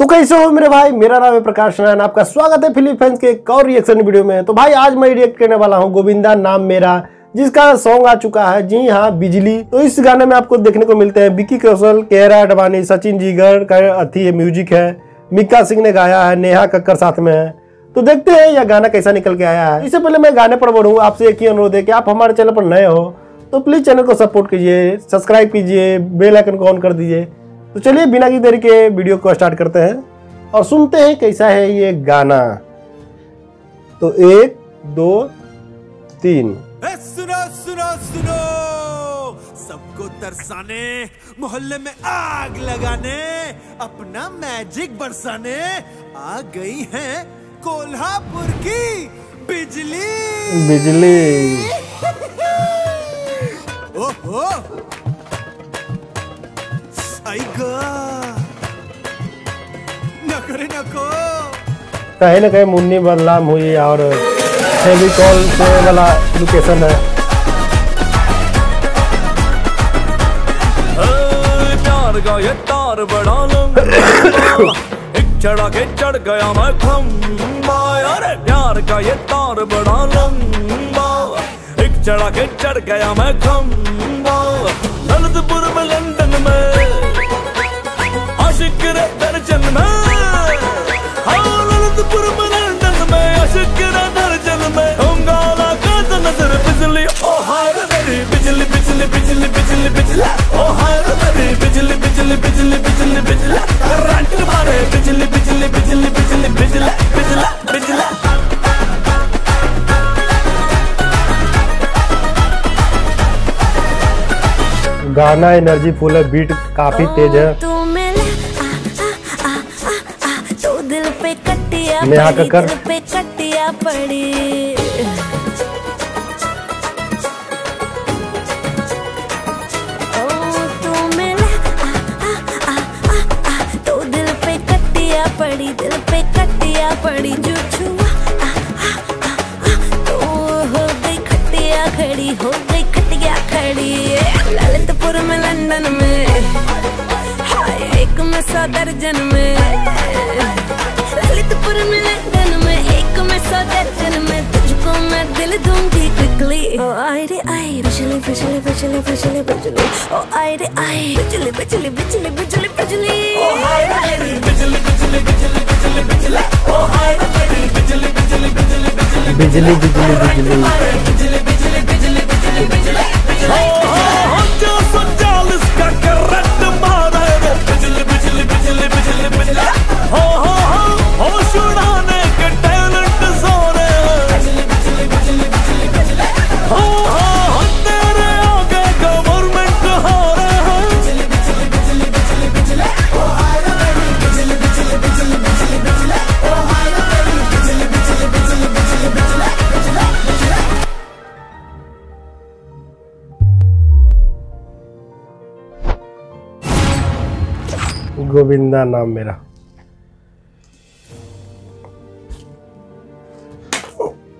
तो कैसे हो मेरे भाई? मेरा नाम है प्रकाश नारायण, आपका स्वागत है फ़िल्म फैंस के एक और रिएक्शन वीडियो में। तो भाई, आज मैं रिएक्ट करने वाला हूँ गोविंदा, नाम मेरा, जिसका सॉन्ग आ चुका है, जी हाँ बिजली। तो इस गाने में आपको देखने को मिलते हैं विकी कौशल केरा अडवाणी सचिन जीगर का अथी है म्यूज़िक है। मिक्का सिंह ने गाया है नेहा कक्कर साथ में है। तो देखते हैं यह गाना कैसा निकल के आया है। इससे पहले मैं गाने पर बढ़ूँ, आपसे एक ही अनुरोध है कि आप हमारे चैनल पर नए हो तो प्लीज़ चैनल को सपोर्ट कीजिए सब्सक्राइब कीजिए बेल आइकन को ऑन कर दीजिए। तो चलिए बिना की देरी के वीडियो को स्टार्ट करते हैं और सुनते हैं कैसा है ये गाना। तो एक दो तीन। सुनो सुनो सुनो। सबको तरसाने मोहल्ले में आग लगाने अपना मैजिक बरसाने। आ गई है कोल्हापुर की बिजली। बिजली। ओहो। कहीं ना कहीं मुन्नी बदलाम हुई और फेविकॉल से वाला लोकेशन है। ये तार बड़ा एक चढ़ा के चढ़ गया मैं खम्बा अरे प्यार का ये तार बड़ा लंबा। एक चढ़ा के चढ़ गया मैं खम्बा ललितपुर में लंदन में। ललितपुर में में आशिक रे दर्जन में होंगाला का तो नज़र बिजली ओ हाय मेरी बिजली बिजली बिजली बिजली बिजली ओ हाय मेरी बिजली बिजली बिजली बिजली बिजली करंट मारे बिजली बिजली बिजली बिजली बिजली बिजली बिजली गाना एनर्जी फुल है बीट काफ़ी तेज है नेहा कक्कर। पे कटिया पड़ी। पड़ी दिल पे कटिया पड़ी जो छुआ तो हो गई खटिया खड़ी हो गई खटिया खड़ी। ललितपुर में लंदन में हाय एक में सौ दर्जन में। दिल दूँगी quickly ओ आई रे आई बिजली बिजली बिजली बिजली बिजली ओ आई रे आई बिजली बिजली बिजली बिजली बिजली ओ आई रे बिजली बिजली बिजली बिजली बिजली ओ आई रे आई बिजली बिजली बिजली बिजली बिजली बिजली बिजली गोविंदा नाम मेरा।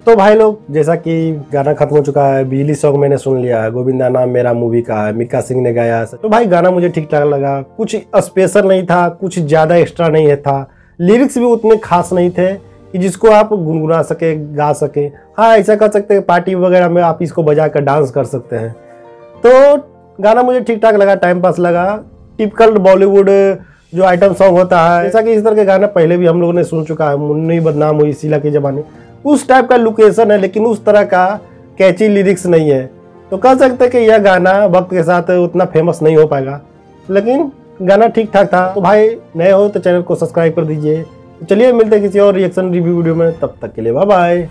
तो भाई लोग, जैसा कि गाना खत्म हो चुका है, बिजली सॉन्ग मैंने सुन लिया है, गोविंदा नाम मेरा मूवी का है मिक्का सिंह ने गाया तो भाई गाना मुझे ठीक ठाक लगा, कुछ स्पेशल नहीं था, कुछ ज़्यादा एक्स्ट्रा नहीं था। लिरिक्स भी उतने खास नहीं थे कि जिसको आप गुनगुना सके, गा सके। हाँ ऐसा कर सकते हैं, पार्टी वगैरह में आप इसको बजा कर डांस कर सकते हैं। तो गाना मुझे ठीक ठाक लगा टाइम पास लगा। टिपिकल बॉलीवुड जो आइटम सॉन्ग होता है, जैसा कि इस तरह के गाना पहले भी हम लोगों ने सुन चुका है, मुन्नी बदनाम हुई, शीला के जमाने उस टाइप का लोकेशन है, लेकिन उस तरह का कैची लिरिक्स नहीं है। तो कह सकते हैं कि यह गाना वक्त के साथ उतना फ़ेमस नहीं हो पाएगा। लेकिन गाना ठीक ठाक था। तो भाई, नए हो तो चैनल को सब्सक्राइब कर दीजिए। तो चलिए मिलते हैं किसी और रिएक्शन रिव्यू वीडियो में। तब तक के लिए बाय बाय